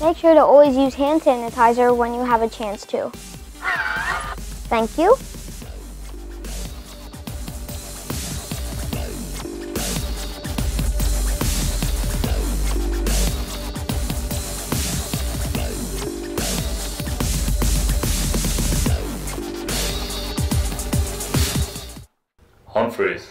Make sure to always use hand sanitizer when you have a chance to. Thank you. Humphreys.